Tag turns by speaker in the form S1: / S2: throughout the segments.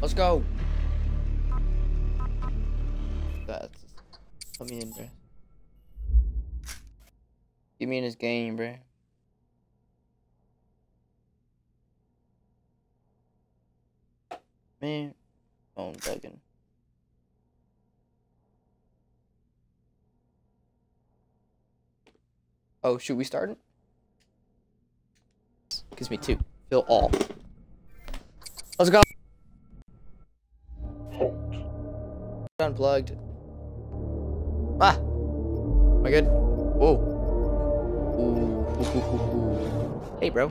S1: Let's go. That's me in, bro. Get me in this game, bro. Man, phone bugging. Oh, should we starting? Gives me two. Fill all. Let's go. Unplugged. Ah! Am I good? Whoa. Ooh. Ooh, ooh. Hey, bro.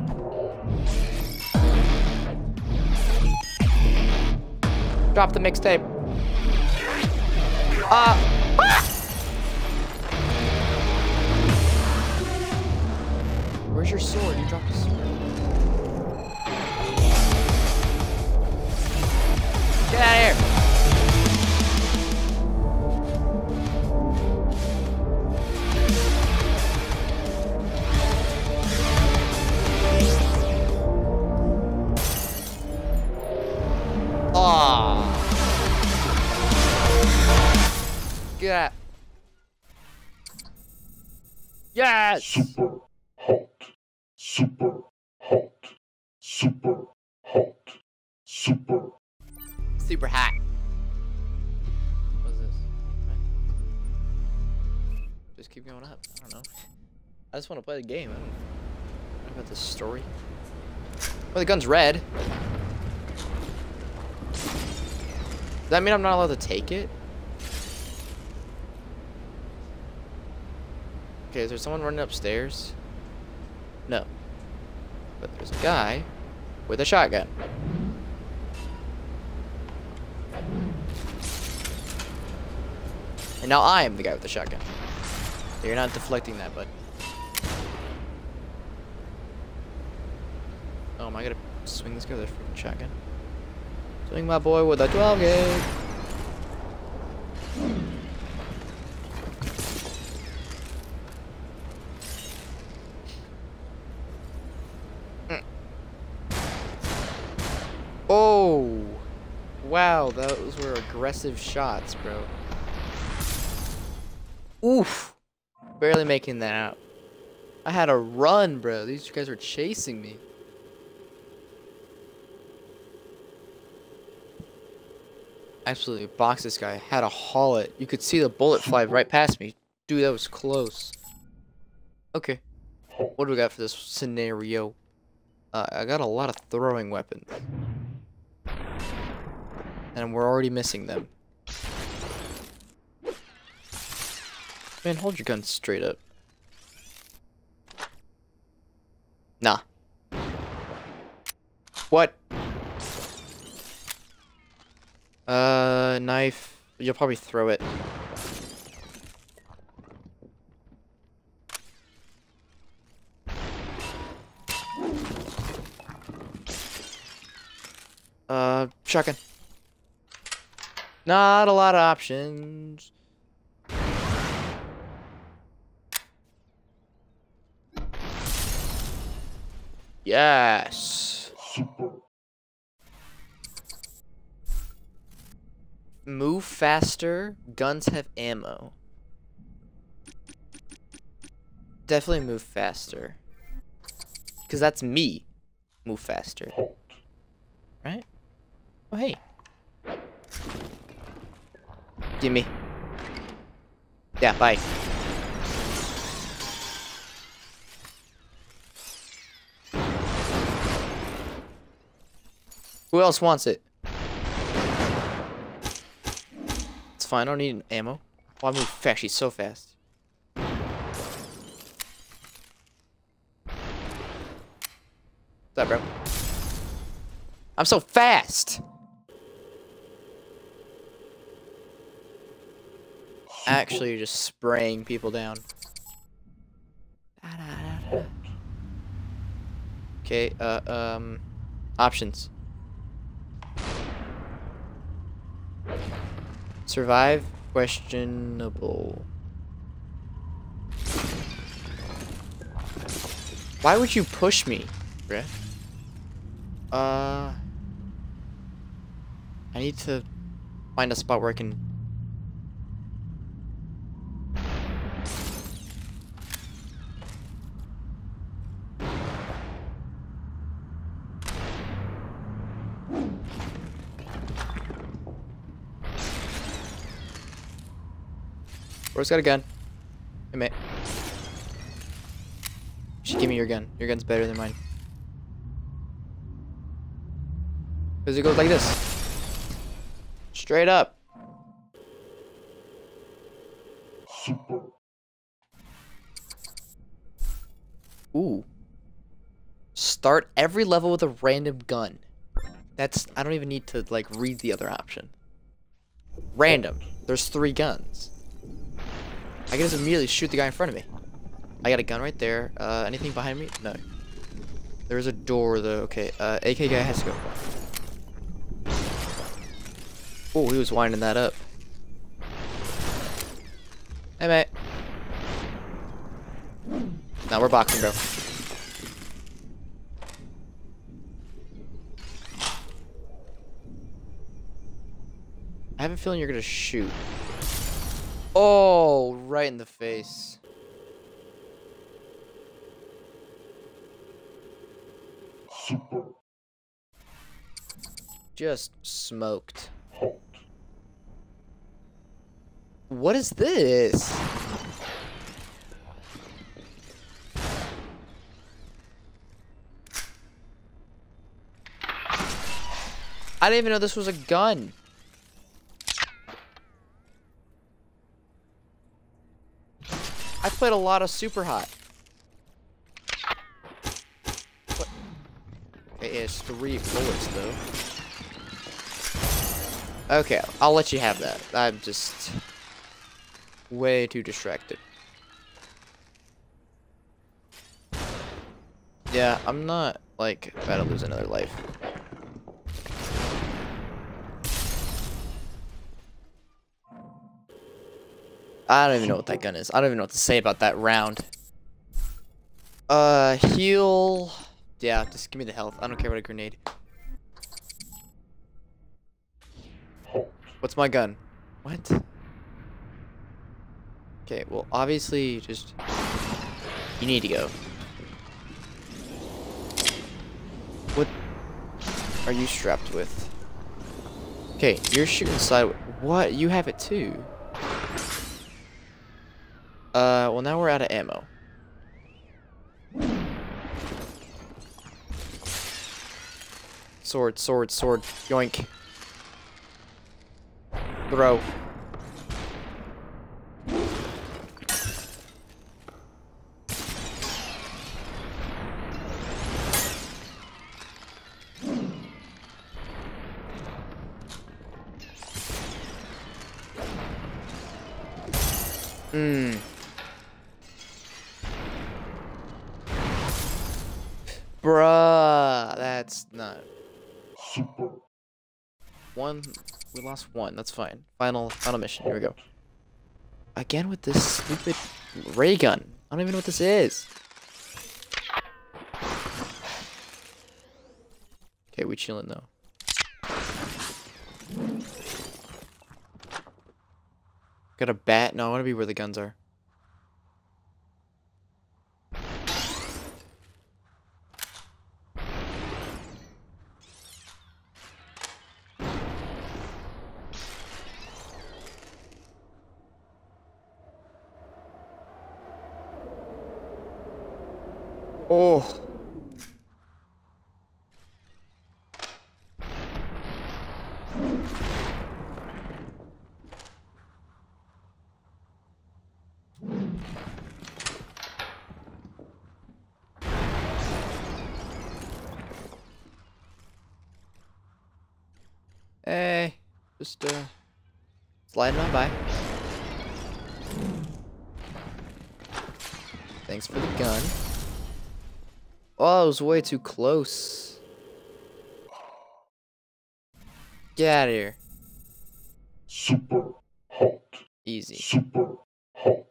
S1: Drop the mixtape. Ah! ah! Where's your sword? You dropped a sword. Get out of here! Out. Yes!
S2: Super hot. Super hot. Super hot. Super.
S1: Super hot. What is this? Just keep going up. I don't know. I just want to play the game. I don't know about the story. Well, the gun's red. Does that mean I'm not allowed to take it? Okay, is there someone running upstairs? No. But there's a guy with a shotgun. And now I am the guy with the shotgun. You're not deflecting that, bud. Oh, am I gonna swing this guy with a freaking shotgun? Swing my boy with a 12 gauge. Mm. Oh, wow, those were aggressive shots, bro. Oof, barely making that out. I had a run, bro. These guys are chasing me. absolutely boxed this guy. Had to haul it. You could see the bullet fly right past me. Dude, that was close. Okay. What do we got for this scenario? Uh, I got a lot of throwing weapons. And we're already missing them. Man, hold your gun straight up. Nah. What? Uh, knife. You'll probably throw it. Uh, shotgun. Not a lot of options. Yes. Move faster. Guns have ammo. Definitely move faster. Because that's me. Move faster. Right? Oh, hey. Gimme. Yeah, bye. Who else wants it? It's fine, I don't need ammo. I move fast, she's so fast. What's up, bro? I'm so fast! Actually, just spraying people down. Okay, uh, um, options. Survive? Questionable. Why would you push me, bruh? Uh... I need to find a spot where I can... Bro's got a gun. Hey, mate. Should give me your gun. Your gun's better than mine. Because it goes like this. Straight up.
S2: Super.
S1: Ooh. Start every level with a random gun. That's, I don't even need to, like, read the other option. Random. There's three guns. I can just immediately shoot the guy in front of me. I got a gun right there. Uh, anything behind me? No. There's a door, though. Okay, uh, AK guy has to go. Oh, he was winding that up. Hey, mate. Now we're boxing, bro. I have a feeling you're gonna shoot. Oh, right in the face. Just smoked. What is this? I didn't even know this was a gun. Played a lot of Super Hot. What? Okay, it's three bullets though. Okay, I'll let you have that. I'm just way too distracted. Yeah, I'm not like about to lose another life. I don't even know what that gun is. I don't even know what to say about that round. Uh, heal. Yeah, just give me the health. I don't care about a grenade. What's my gun? What? Okay, well, obviously, just... You need to go. What are you strapped with? Okay, you're shooting side... What? You have it too. Uh, well now we're out of ammo. Sword, sword, sword. Yoink. Throw. We lost one. That's fine. Final, final mission. Here we go. Again with this stupid ray gun. I don't even know what this is. Okay, we chilling though. Got a bat? No, I want to be where the guns are. Oh. Hey, just uh, sliding on by. Thanks for the gun. Oh, it was way too close. Get out of here.
S2: Super. Hot.
S1: Easy.
S2: Super. Hot.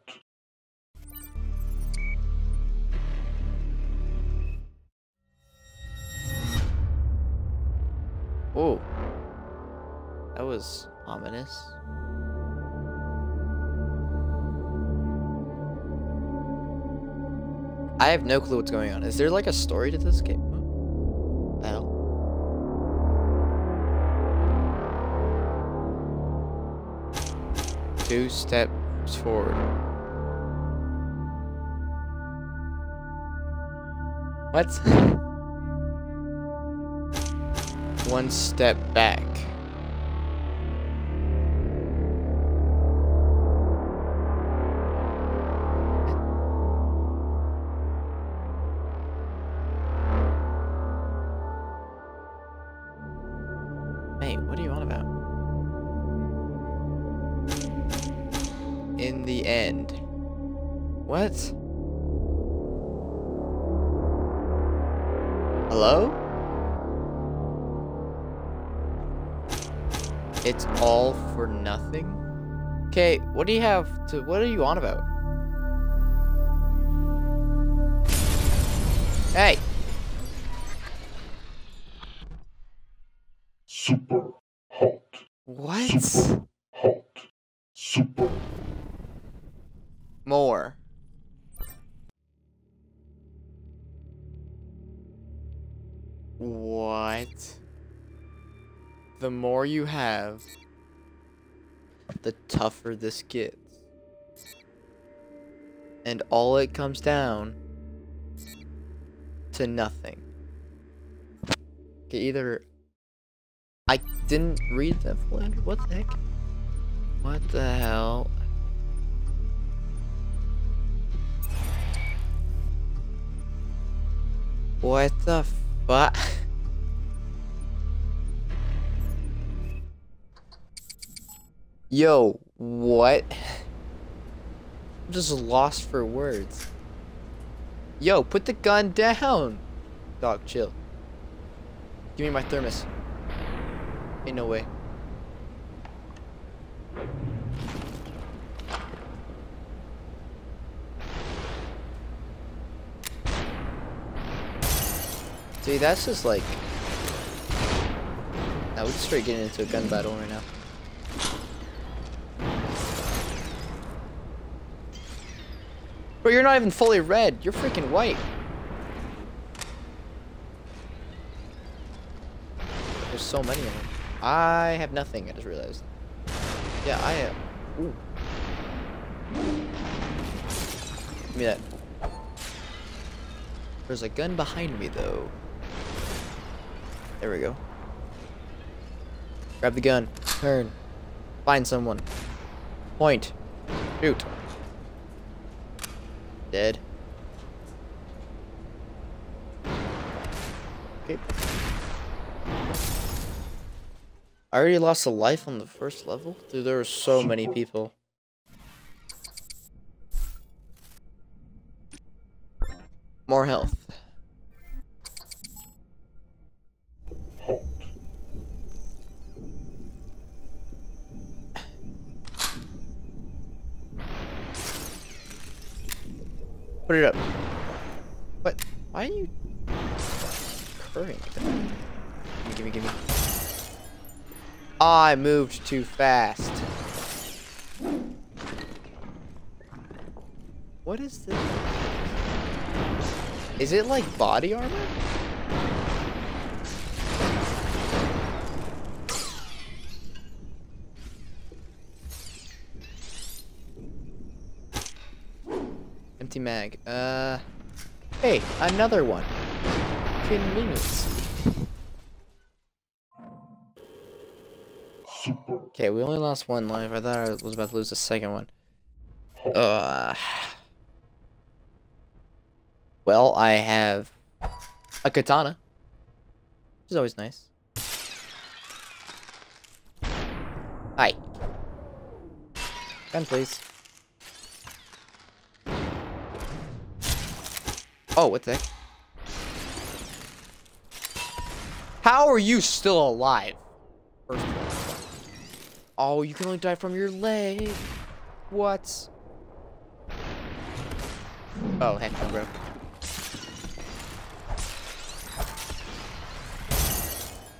S1: Oh. That was ominous. I have no clue what's going on. Is there like a story to this game? Hell? Two steps forward. What? One step back. Hey, what are you on about? In the end. What? Hello? It's all for nothing? Okay, what do you have to what are you on about? Hey!
S2: Super hot.
S1: What?
S2: Super hot. Super
S1: More. What? The more you have, the tougher this gets. And all it comes down to nothing. Okay, either I didn't read that full end. What the heck? What the hell? What the fuck? Yo, what? I'm just lost for words. Yo, put the gun down! Dog, chill. Give me my thermos. Ain't no way. See, that's just like... Now we're just straight getting into a gun battle right now. Bro, you're not even fully red. You're freaking white. There's so many of them. I have nothing, I just realized. Yeah, I have. Ooh. Give me that. There's a gun behind me, though. There we go. Grab the gun. Turn. Find someone. Point. Shoot. Dead. Okay. I already lost a life on the first level? Dude, there were so many people. More health. Put it up. What? Why are you current? Gimme, gimme, gimme. I moved too fast. What is this? Is it like body armor? Empty mag. Uh, hey, another one. Convenience. Okay, we only lost one life. I thought I was about to lose the second one. Uh. Well, I have a katana, which is always nice. Hi. Gun, please. Oh, what the heck? How are you still alive? Oh, you can only die from your leg. What? Oh, heck no, bro.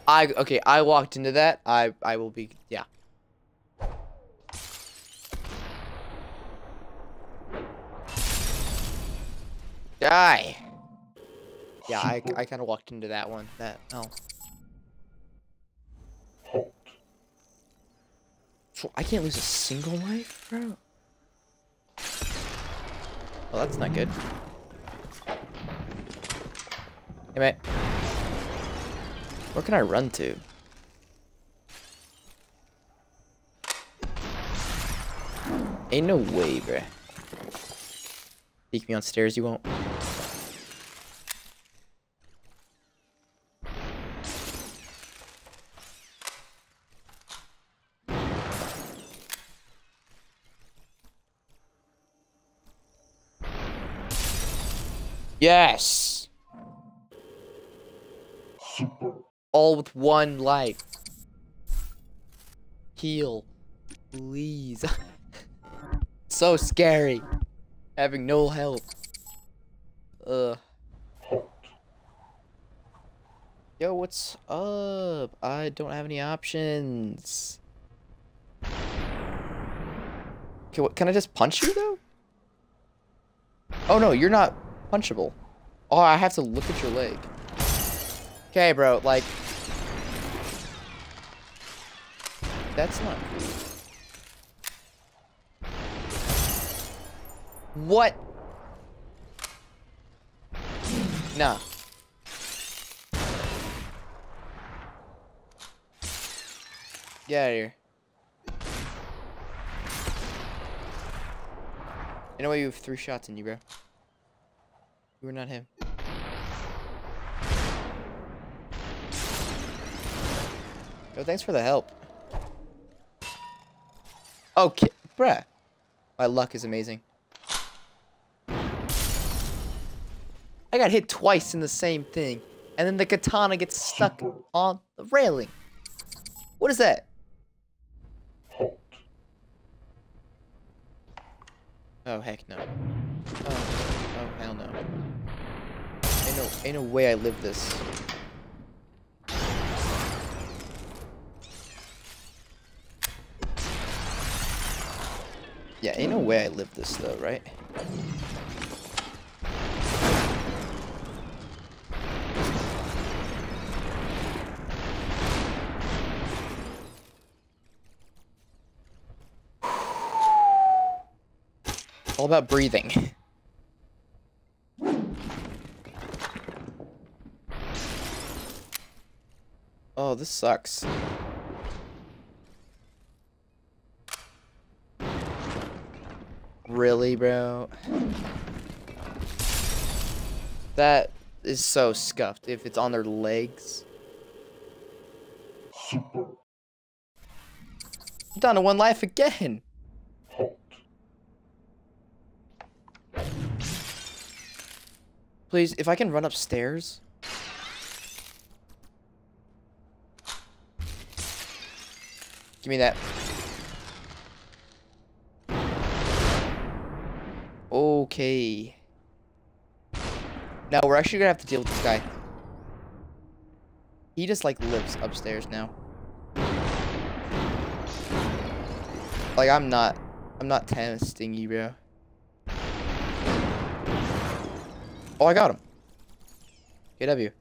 S1: I okay, I walked into that. I I will be yeah. Die. Yeah, I I kind of walked into that one. That oh.
S2: Halt.
S1: I can't lose a single life, bro. Well, that's not good. Hey, mate. Where can I run to? Ain't no way, bruh. Peek me on stairs, you won't. Yes!
S2: Super.
S1: All with one life. Heal. Please. so scary. Having no help. Ugh. Yo, what's up? I don't have any options. Okay, what, can I just punch you, though? Oh, no, you're not punchable. Oh, I have to look at your leg. Okay, bro, like... That's not cool. What? Nah. Get out of here. What? You have three shots in you, bro. You were not him. Yo, thanks for the help. Oh, okay, bruh. My luck is amazing. I got hit twice in the same thing. And then the katana gets stuck on the railing. What is that? Oh, heck no. Oh, oh hell no. Ain't no, ain't no way I live this. Yeah, ain't no way I live this though, right? All about breathing. Oh, this sucks. Really, bro? That is so scuffed if it's on their legs.
S2: Super.
S1: Down to one life again. Please, if I can run upstairs. Give me that. Okay. Now we're actually gonna have to deal with this guy. He just like lives upstairs now. Like I'm not, I'm not testing you, bro. Oh, I got him. KW.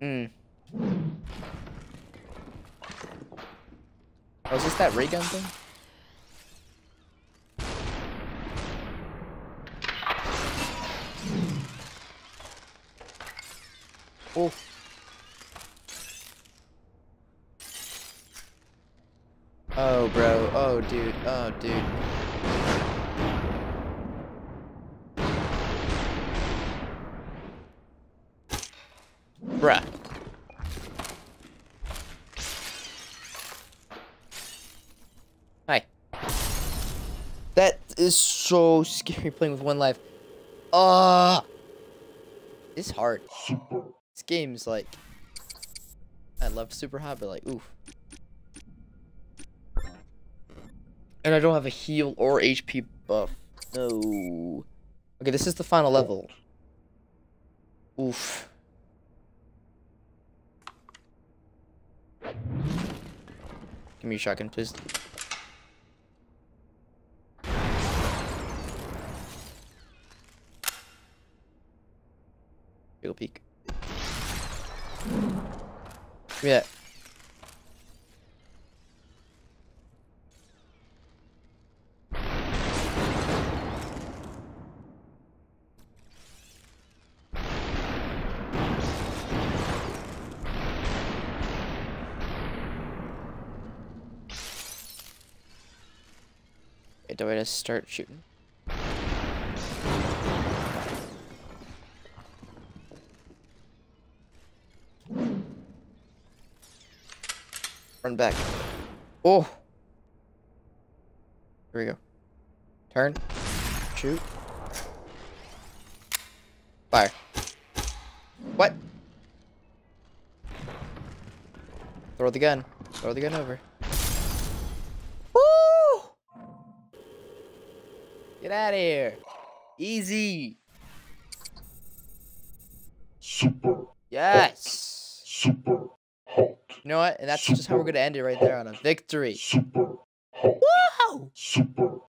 S1: Hmm. Oh, is this that ray gun thing? Oh. Oh, bro. Oh, dude. Oh, dude. Bruh. Hi. That is so scary playing with one life. Ah. It's hard. This game's like I love super hot, but like oof. And I don't have a heal or HP buff. No. Okay, this is the final level. Oof. Give me a shotgun, please. Ol' peek. Give start shooting? Run back. Oh! Here we go. Turn. Shoot. Fire. What? Throw the gun. Throw the gun over. Get out of here. Easy.
S2: Super.
S1: Yes.
S2: Super. Hot.
S1: You know what? And that's just how we're going to end it right there on a victory.
S2: Super.
S1: Woo!
S2: Super.